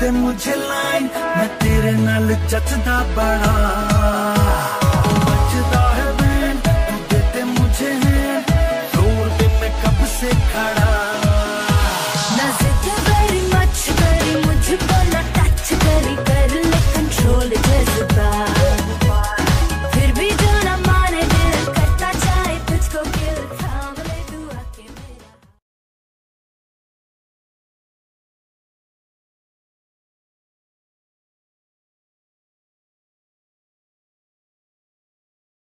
दे मुझे लाइन मैं तेरे नाल जचदा बड़ा।